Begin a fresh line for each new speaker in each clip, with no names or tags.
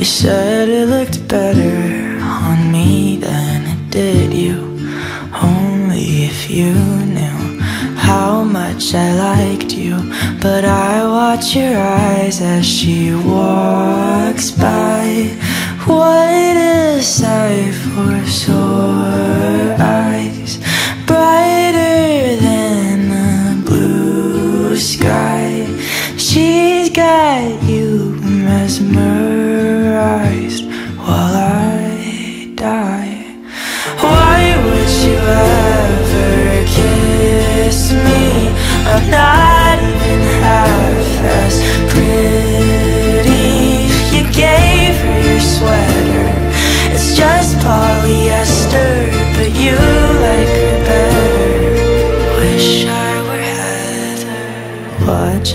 You said it looked better on me than it did you. Only if you knew how much I liked you. But I watch your eyes as she walks by. What a sight for sore eyes. Brighter than the blue sky. She's got you mesmerized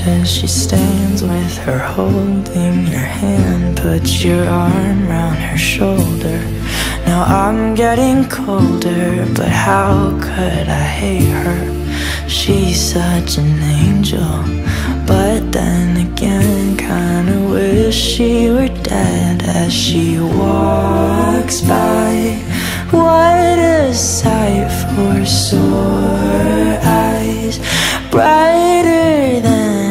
as she stands with her holding your hand. Put your arm round her shoulder. Now I'm getting colder, but how could I hate her? She's such an angel, but then again, kinda wish she were dead as she walks by. What a sight for sore eyes, brighter than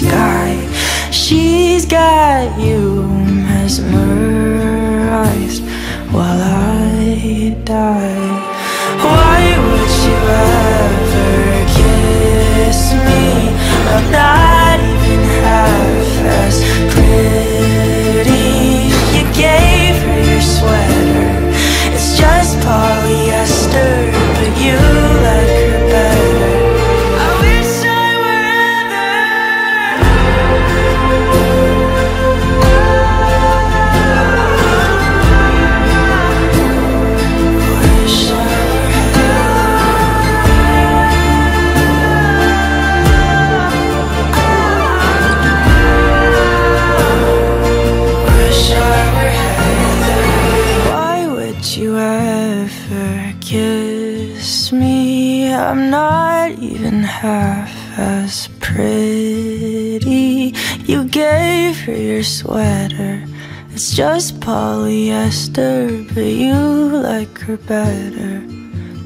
sky. She's got you mesmerized while I die. Why would you ever kiss me? I'm not half as pretty. You gave her your sweater. It's just polyester, but you like her better.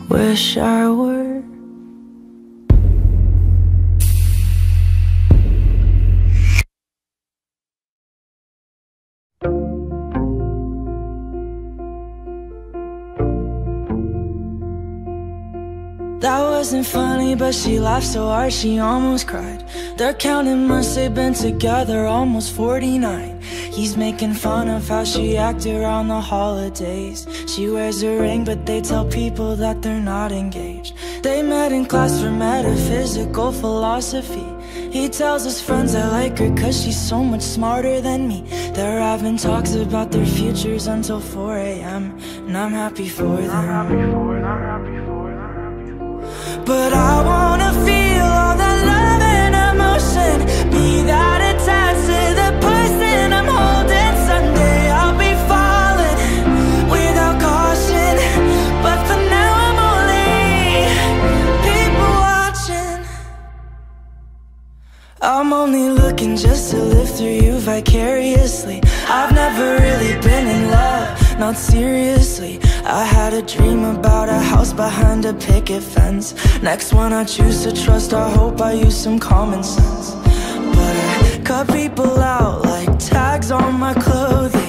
Wish I were. That wasn't funny, but she laughed so hard she almost cried. They're counting months they've been together, almost 49. He's making fun of how she acted around the holidays. She wears a ring, but they tell people that they're not engaged. They met in class for metaphysical philosophy. He tells his friends I like her cause she's so much smarter than me. They're having talks about their futures until 4 a.m. And I'm happy for them. But I wanna feel all that love and emotion. Be that attached to the person I'm holding. Someday I'll be falling without caution. But for now I'm only people watching. I'm only looking just to live through you vicariously. I've never really been in love, not seriously I had a dream about a house behind a picket fence. Next one I choose to trust, I hope I use some common sense. But I cut people out like tags on my clothing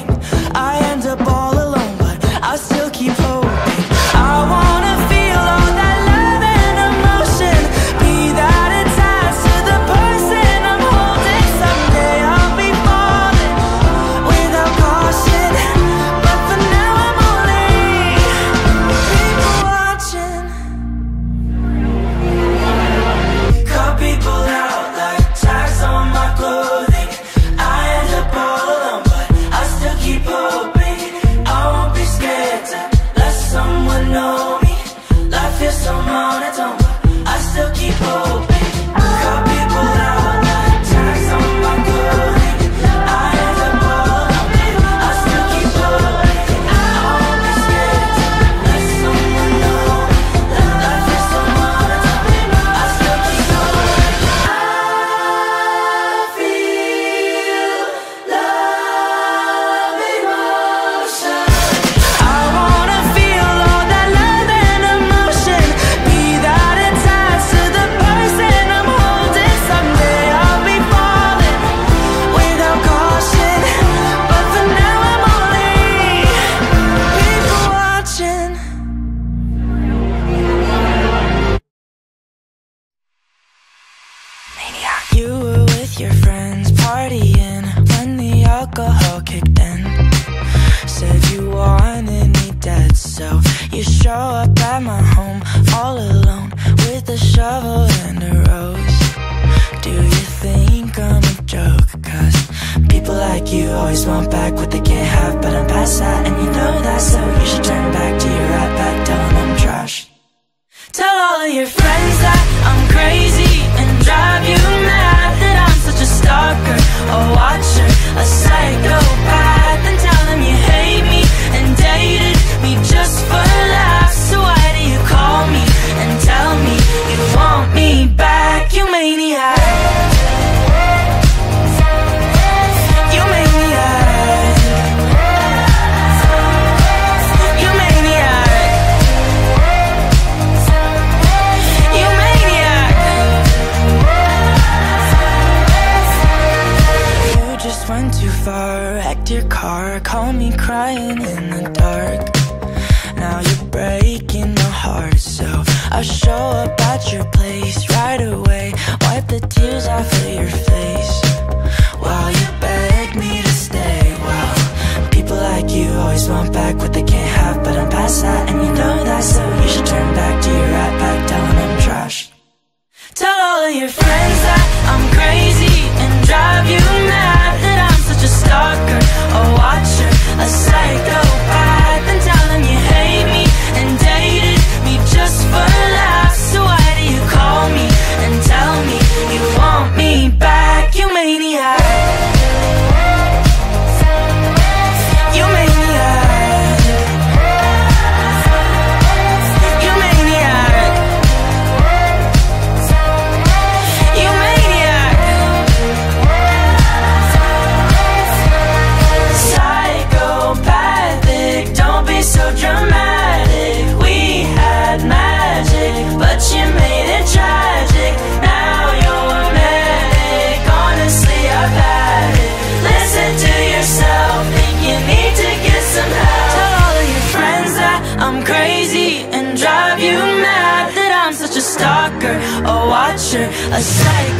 a sight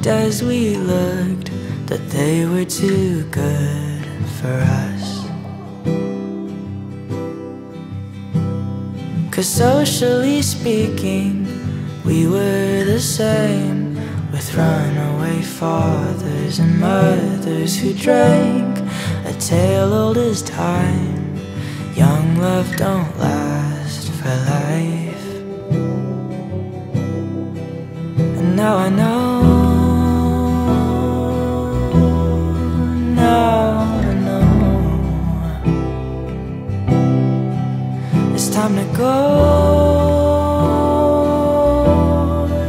looked as we looked that they were too good for us. Cause socially speaking, we were the same with runaway fathers and mothers who drank a tale old as time. Young love don't last for life. And now I know. time to go.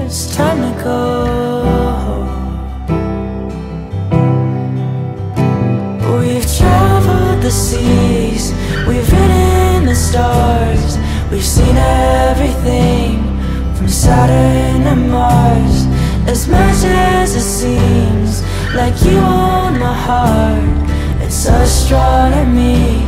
It's time to go. We've traveled the seas, we've ridden the stars, we've seen everything from Saturn to Mars. As much as it seems, like you own my heart, it's astronomy.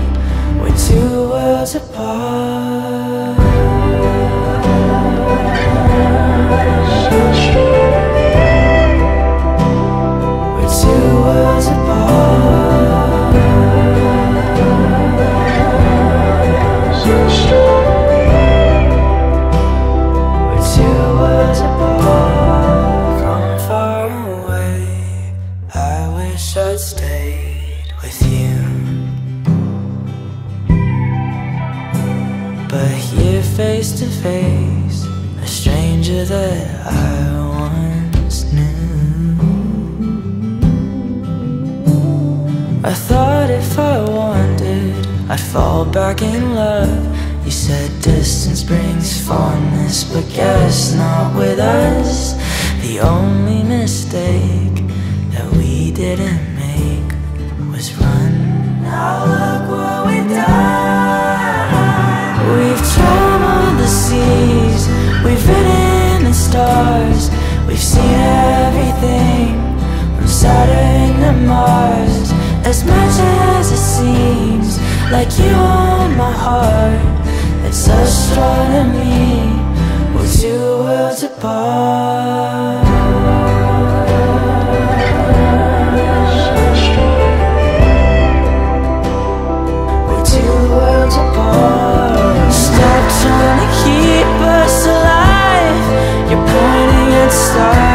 In love. You said distance brings fondness, but guess not with us. The only mistake that we didn't make was run. Now look what we've done. We've traveled the seas, we've ridden the stars, we've seen everything from Saturn to Mars. As much as it seems like you own my heart, it's astronomy. We're two worlds apart. We're two worlds apart. Stop trying to keep us alive. You're pointing at stars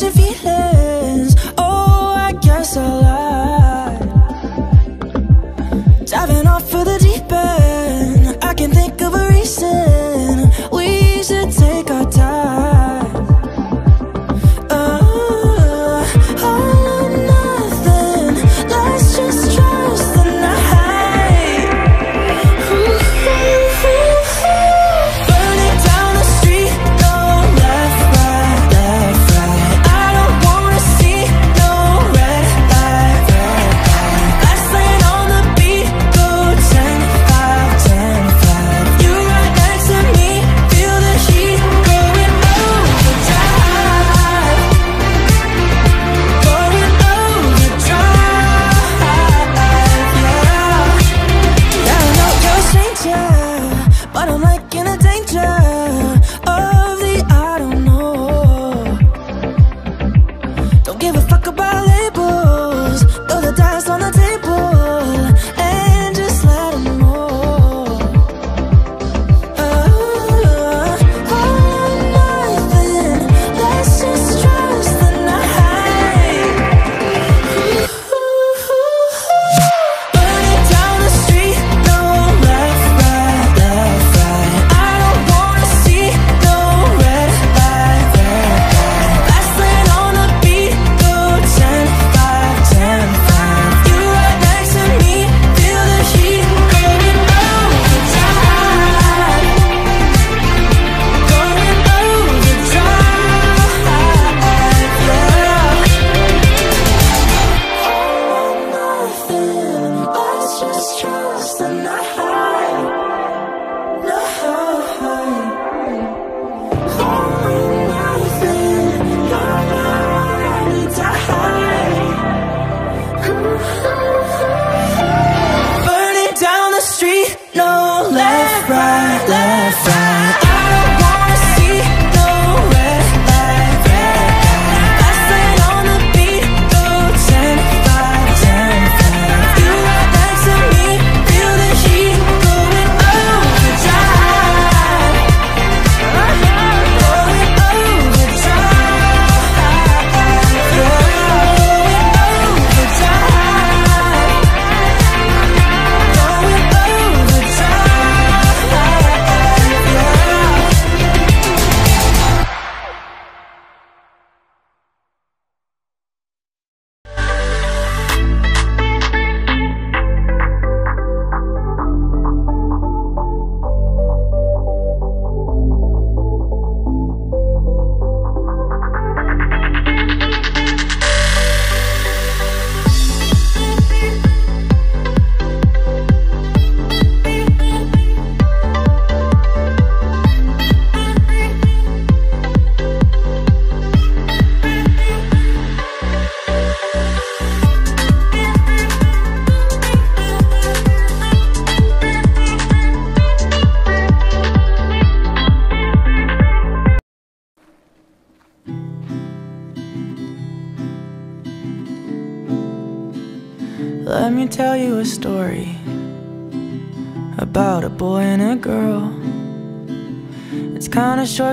I'm not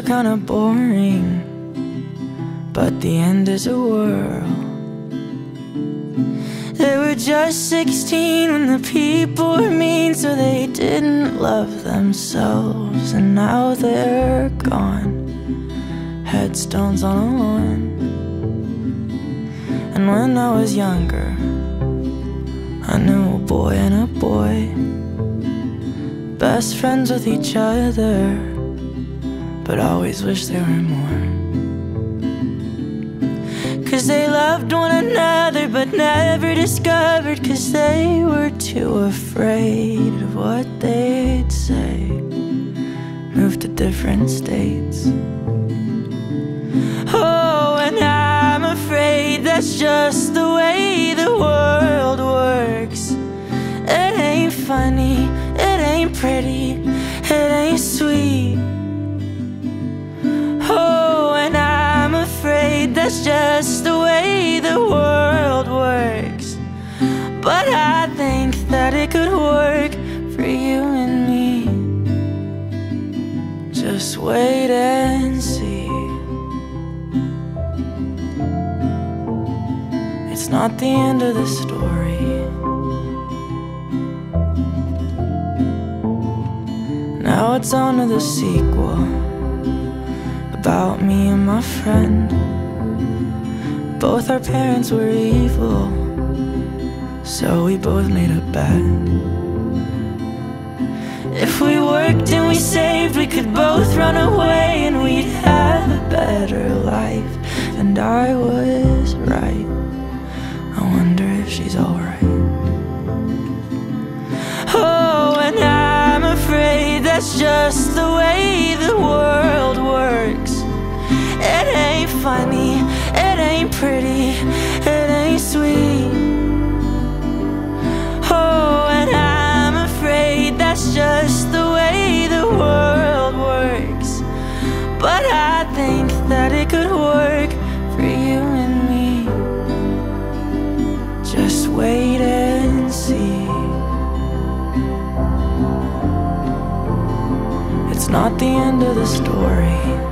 kinda kinda boring, but the end is a whirl. They were just 16 when the people were mean, so they didn't love themselves, and now they're gone. Headstones on a lawn. And when I was younger, I knew a boy and a boy, best friends with each other, but always wish there were more. Cause they loved one another but never discovered Cause they were too afraid of what they'd say. Moved to different states. Oh, and I'm afraid that's just the way the world works. It ain't funny, it ain't pretty, it ain't sweet that's just the way the world works. But I think that it could work for you and me. Just wait and see. It's not the end of the story. Now it's on to the sequel about me and my friend. Both our parents were evil, so we both made a bet. If we worked and we saved, we could both run away and we'd have a better life. And I was right. I wonder if she's alright. Oh, and I'm afraid that's just the way the world works. It ain't funny, it ain't pretty, it ain't sweet. Oh, and I'm afraid that's just the way the world works. But I think that it could work for you and me. Just wait and see. It's not the end of the story.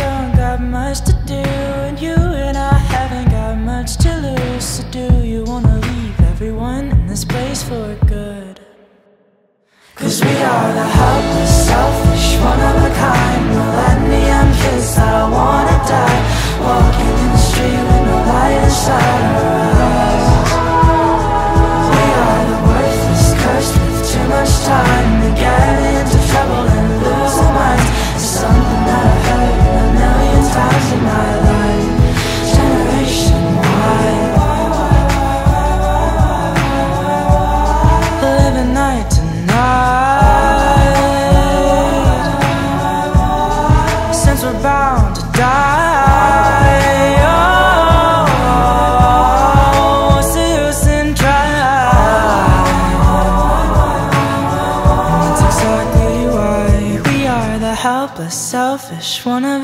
don't got much to do And you and I haven't got much to lose. So do you wanna
leave everyone in this place for good? Cause we are the helpless, selfish, one of a kind. Millennium kids that wanna die. Walking in the street with no light inside.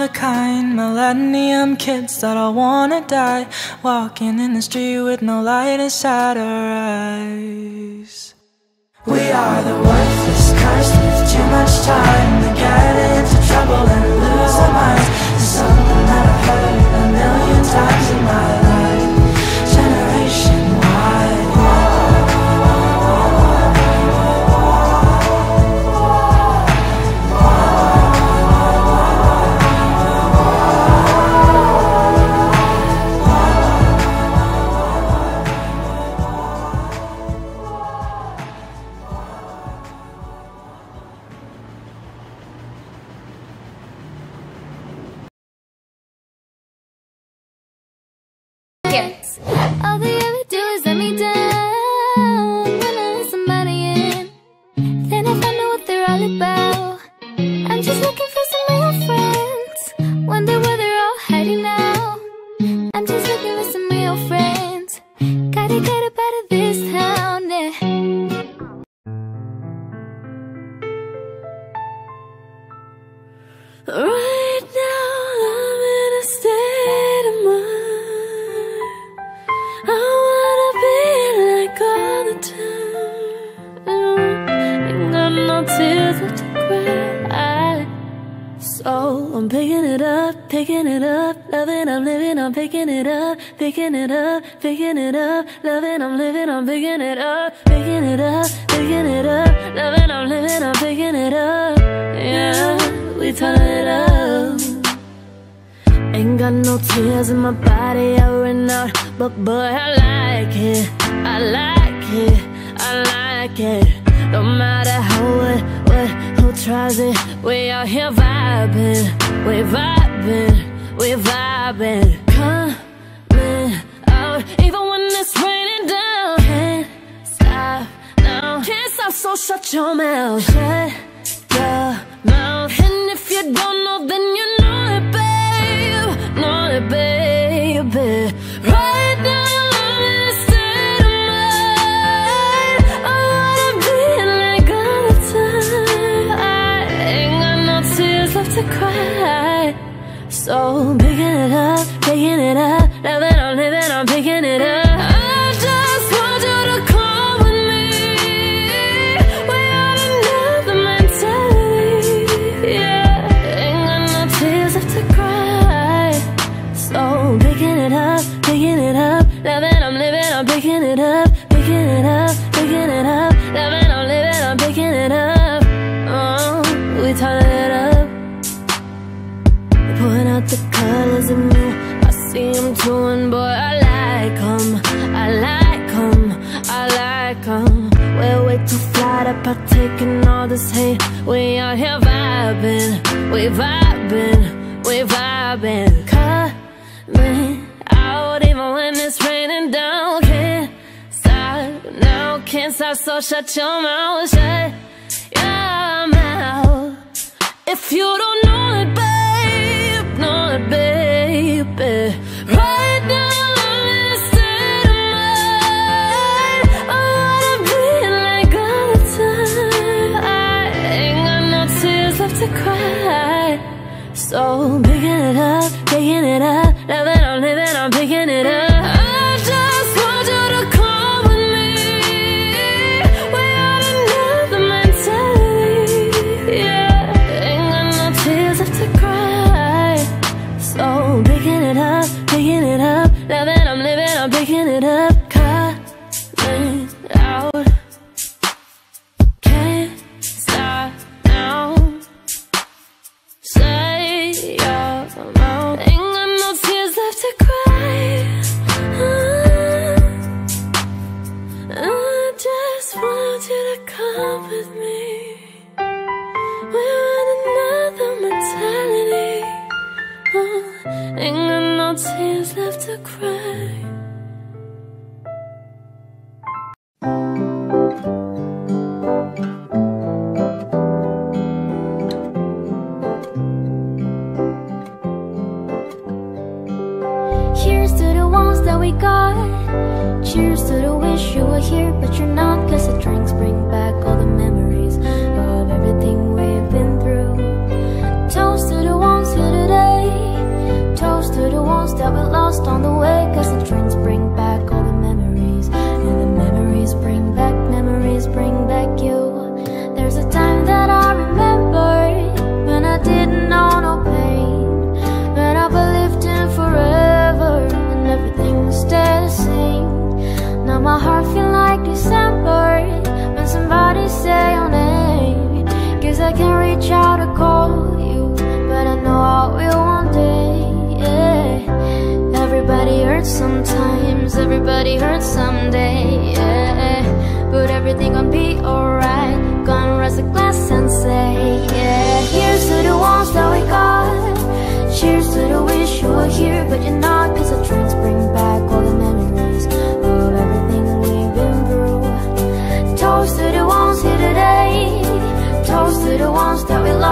the kind Millennium kids that all wanna die Walking in the street with no light inside our eyes. We are the worthless, cursed with too much time To get into trouble and lose our minds. It's something that I've heard a million times in my life.
such a everybody hurts someday, yeah. But everything gonna be alright. Gonna raise a glass and say, yeah. Here's to the ones that we got. Cheers to the wish you were here, but you're not. Cause the drinks bring back all the memories of everything we've been through. Toast to the ones here today. Toast to the ones that we love.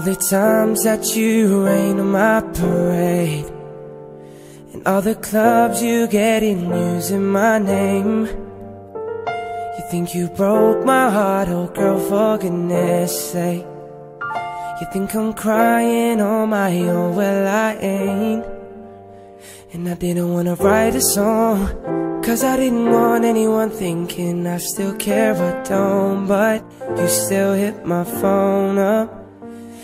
All the
times that you rain on my parade And all the clubs you get in using my name. You think you broke my heart, oh girl, for goodness sake.
You think I'm crying on my own, well I ain't. And I didn't wanna write a song Cause I didn't want anyone thinking I still care, I don't. But you still hit my phone up.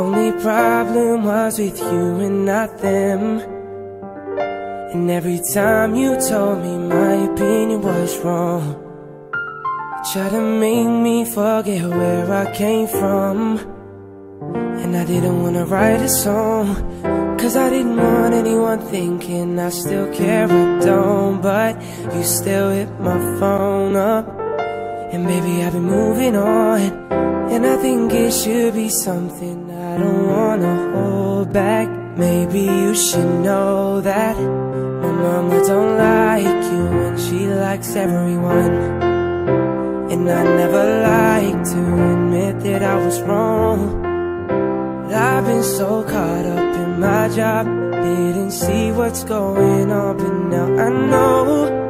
only problem was with you and not them. And every time you told me my opinion was wrong, you tried to make me forget where I came from. And I didn't wanna write a song Cause I didn't want anyone thinking I still care, I don't But you still hit my phone up And baby, I've been moving on And I think it should be something I don't wanna hold back. Maybe you should know that My mama don't like you and she likes everyone. And I never like to admit that I was wrong. I've been so caught up in my job Didn't see what's going on But now I know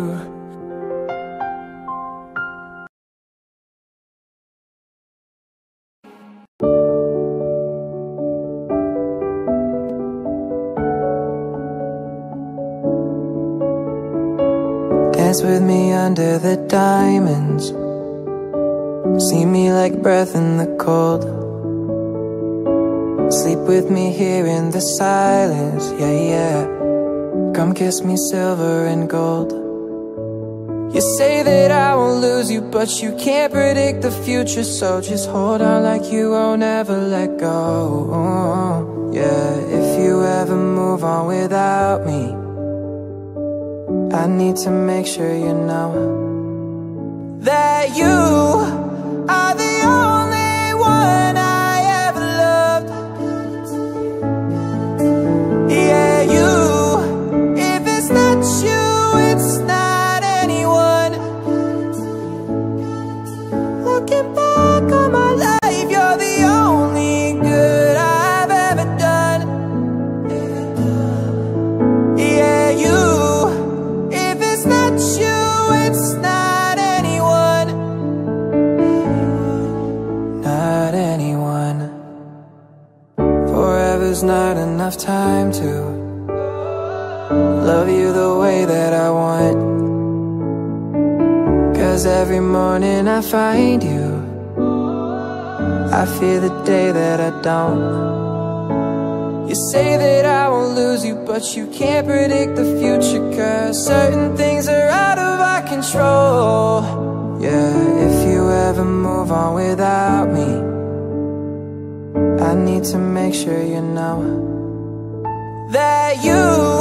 With me under the diamonds. See me like breath in the cold. Sleep with me here in the silence, yeah, yeah. Come kiss me silver and gold. You say that I won't lose you, but you can't predict the future So just hold on like you won't ever let go, yeah If you ever move on without me I need to make sure you know That you are the only one I find you. I fear the day that I don't. You say that I won't lose you, but you can't predict the future Cause certain things are out of our control. Yeah, if you ever move on without me I need to make sure you know That you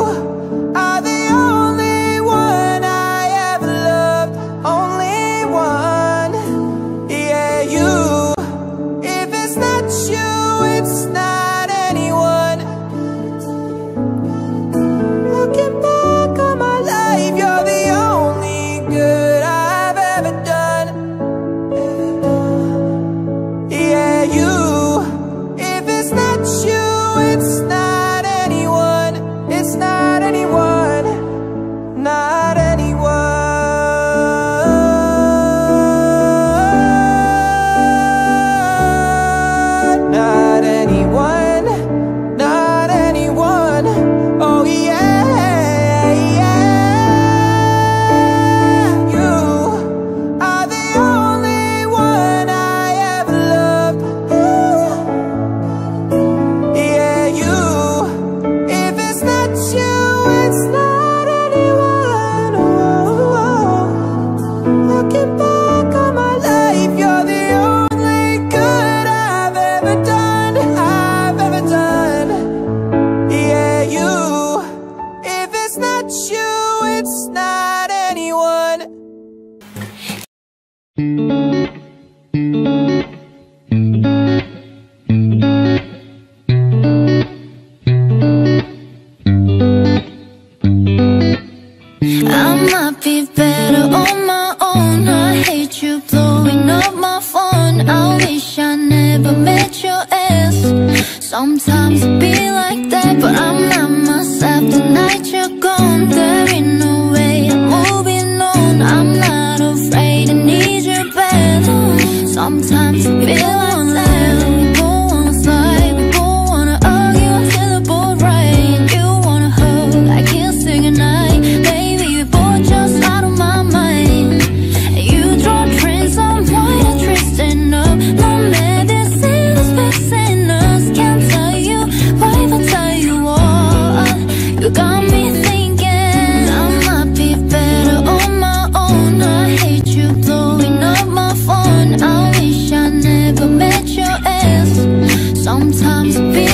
Time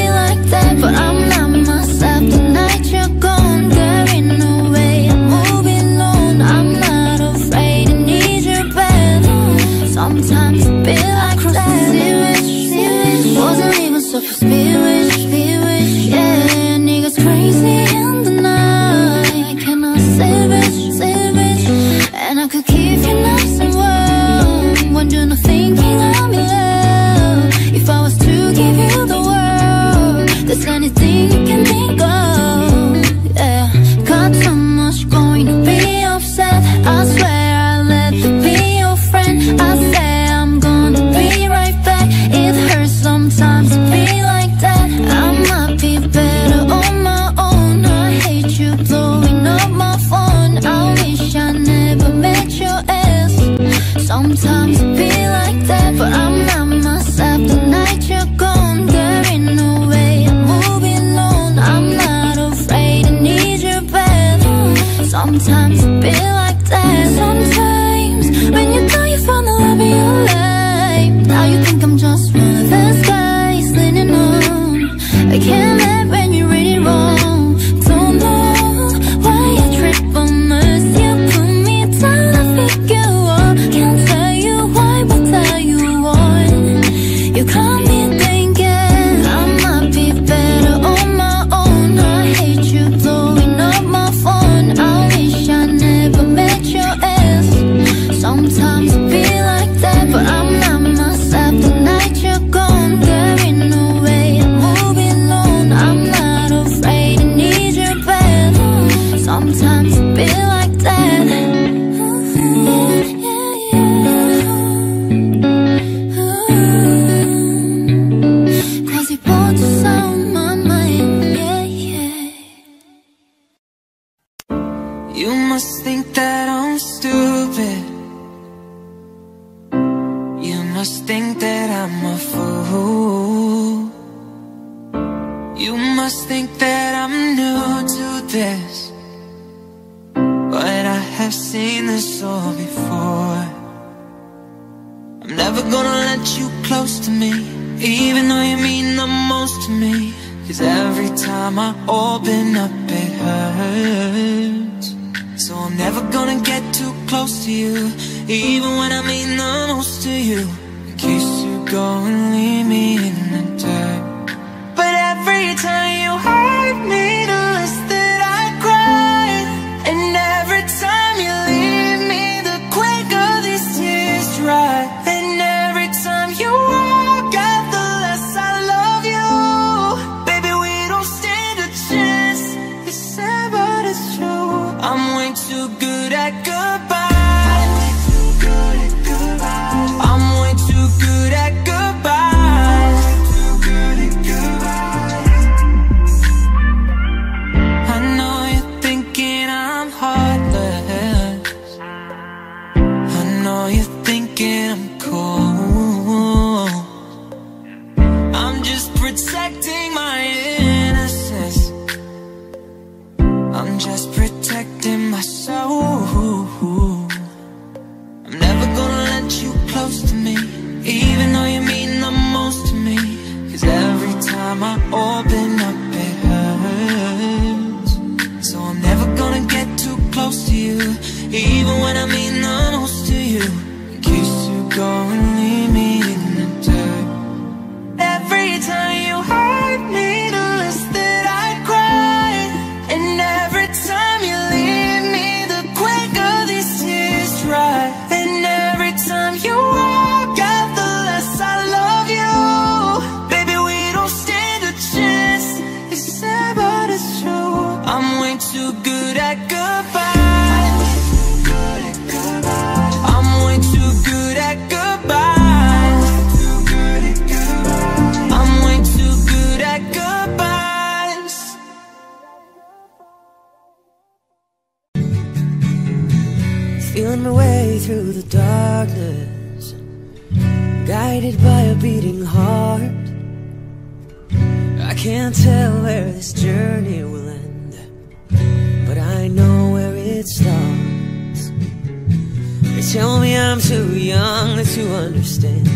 tell me I'm too young to understand.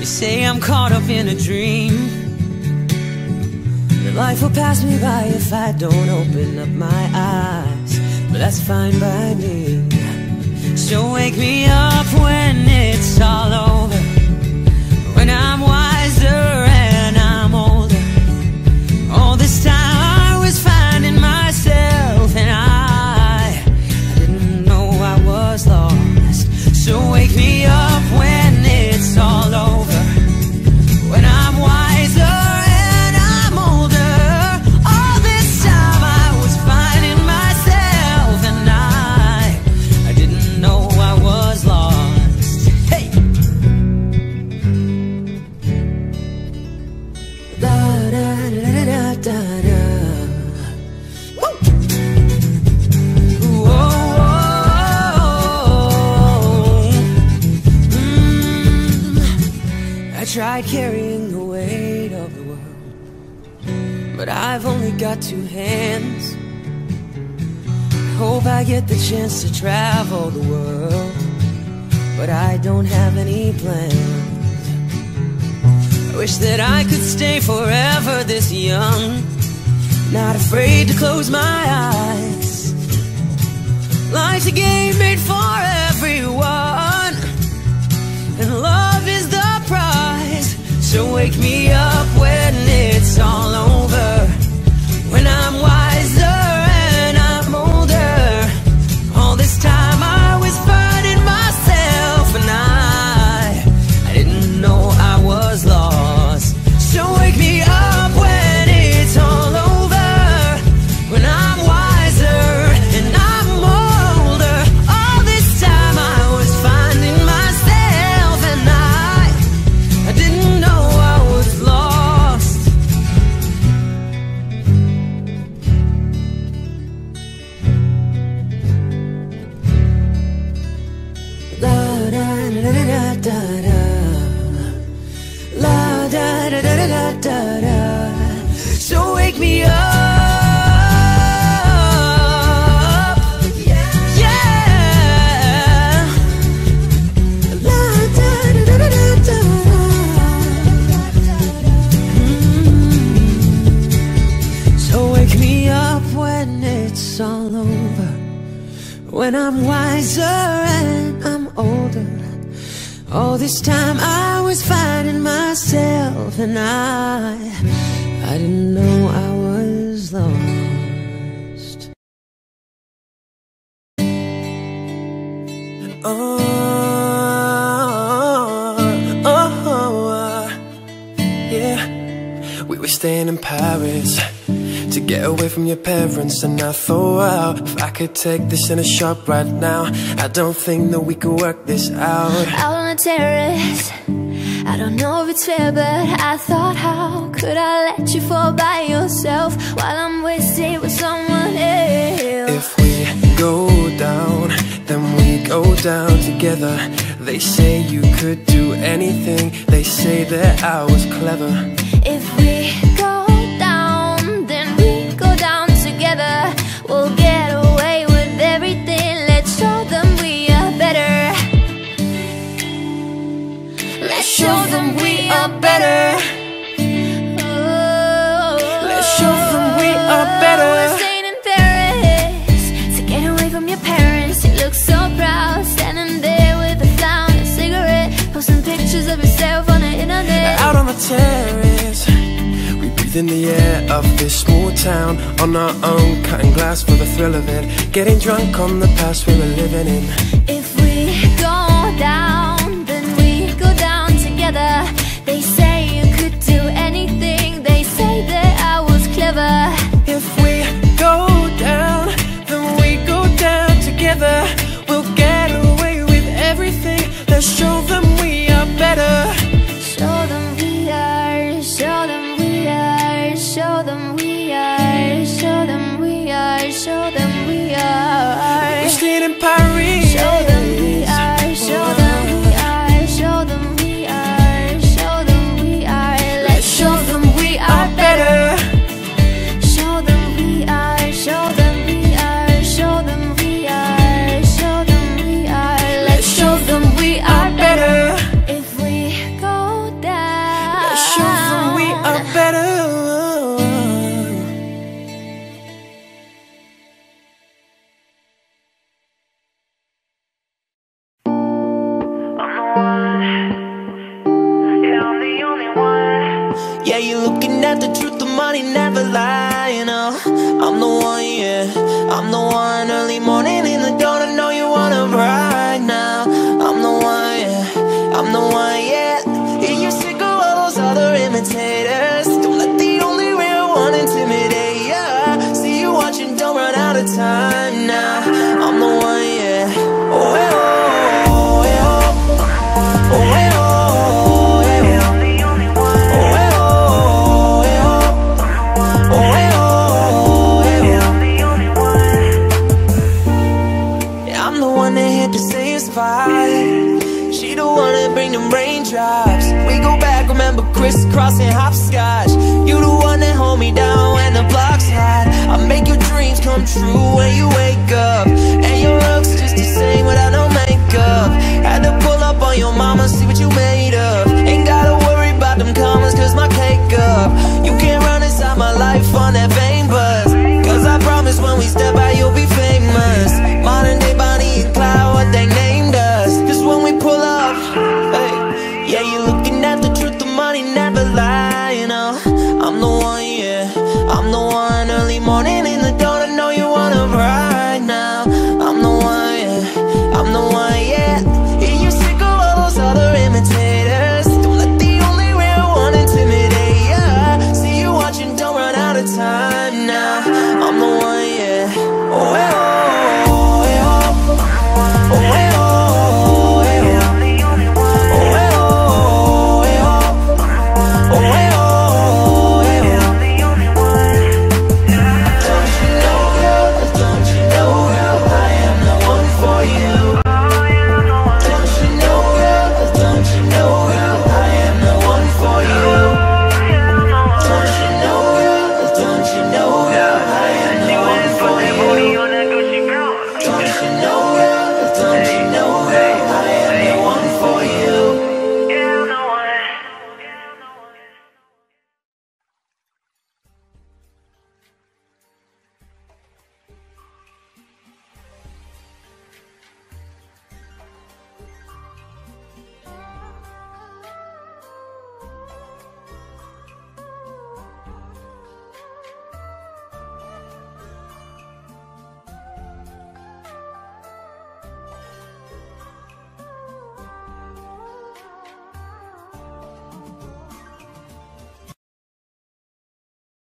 You say I'm caught up in a dream. Your life will pass me by if I don't open up my eyes. But that's fine by me. So wake me up when it's all over. When I'm got two hands. Hope I get the chance to travel the world But I don't have any plans. I wish that I could stay forever this young Not afraid to close my eyes. Life's a game made for everyone And love is the prize. So wake me up when it's could take this in a shop right now. I don't think that we could work this out.
Out on the terrace I don't know if it's fair, but I thought how could I let you fall by yourself While I'm wasted with someone else?
If we go down, then we
go down together. They say you could do anything. They say that I was clever.
show them we are better. Let's show them we are better.
We're
staying in Paris, to get away from your parents. You look so proud, standing there with a flower and a cigarette, posting pictures of yourself on the internet.
Out on the terrace. we breathe In the air of this small town On our own, cutting glass for the thrill of it Getting drunk on the past we were living in
if